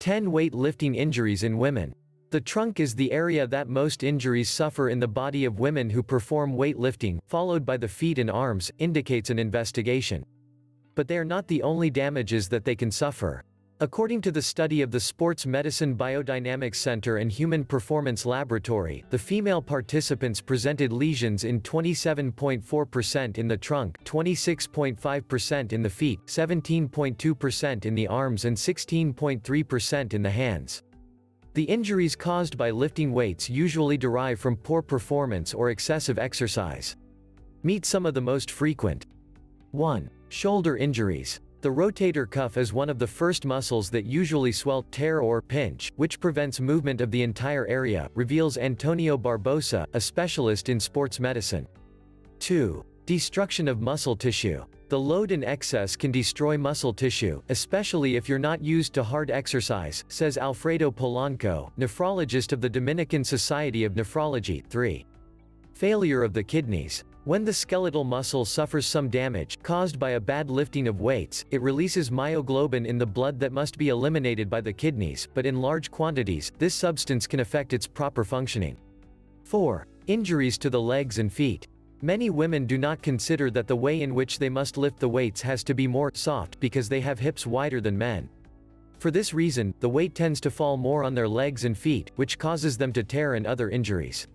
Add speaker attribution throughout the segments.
Speaker 1: 10 Weightlifting injuries in women. The trunk is the area that most injuries suffer in the body of women who perform weightlifting, followed by the feet and arms, indicates an investigation. But they are not the only damages that they can suffer. According to the study of the Sports Medicine Biodynamics Center and Human Performance Laboratory, the female participants presented lesions in 27.4% in the trunk, 26.5% in the feet, 17.2% in the arms and 16.3% in the hands. The injuries caused by lifting weights usually derive from poor performance or excessive exercise. Meet some of the most frequent. 1. Shoulder injuries. The rotator cuff is one of the first muscles that usually swell, tear or pinch, which prevents movement of the entire area, reveals Antonio Barbosa, a specialist in sports medicine. 2. Destruction of muscle tissue. The load in excess can destroy muscle tissue, especially if you're not used to hard exercise, says Alfredo Polanco, nephrologist of the Dominican Society of Nephrology. 3. Failure of the kidneys. When the skeletal muscle suffers some damage, caused by a bad lifting of weights, it releases myoglobin in the blood that must be eliminated by the kidneys, but in large quantities, this substance can affect its proper functioning. 4. Injuries to the legs and feet. Many women do not consider that the way in which they must lift the weights has to be more soft because they have hips wider than men. For this reason, the weight tends to fall more on their legs and feet, which causes them to tear and other injuries.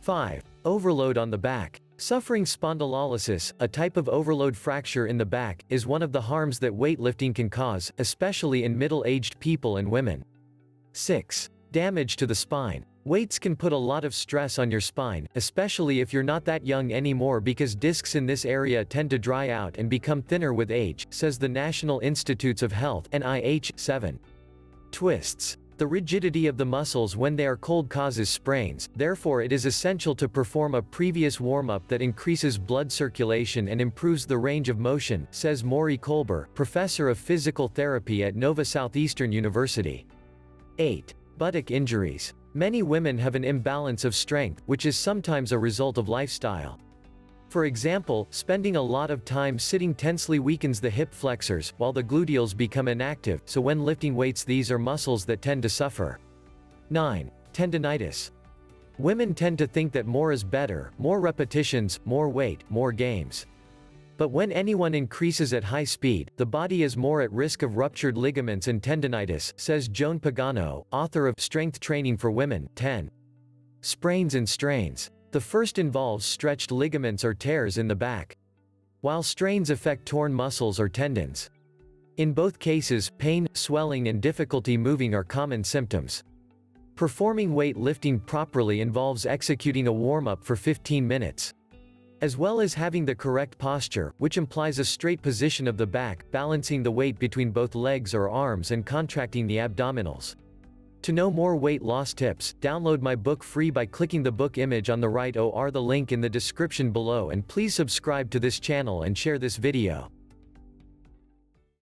Speaker 1: 5. Overload on the back. Suffering spondylolysis, a type of overload fracture in the back, is one of the harms that weightlifting can cause, especially in middle-aged people and women. 6. Damage to the spine. Weights can put a lot of stress on your spine, especially if you're not that young anymore because discs in this area tend to dry out and become thinner with age, says the National Institutes of Health NIH 7. Twists. The rigidity of the muscles when they are cold causes sprains, therefore it is essential to perform a previous warm-up that increases blood circulation and improves the range of motion, says Morey Kolber, professor of physical therapy at Nova Southeastern University. 8. Buttock injuries. Many women have an imbalance of strength, which is sometimes a result of lifestyle. For example, spending a lot of time sitting tensely weakens the hip flexors, while the gluteals become inactive, so when lifting weights these are muscles that tend to suffer. 9. Tendonitis. Women tend to think that more is better, more repetitions, more weight, more games. But when anyone increases at high speed, the body is more at risk of ruptured ligaments and tendonitis, says Joan Pagano, author of Strength Training for Women, 10. Sprains and strains. The first involves stretched ligaments or tears in the back, while strains affect torn muscles or tendons. In both cases, pain, swelling and difficulty moving are common symptoms. Performing weight lifting properly involves executing a warm-up for 15 minutes. As well as having the correct posture, which implies a straight position of the back, balancing the weight between both legs or arms and contracting the abdominals. To know more weight loss tips, download my book free by clicking the book image on the right or the link in the description below and please subscribe to this channel and share this video.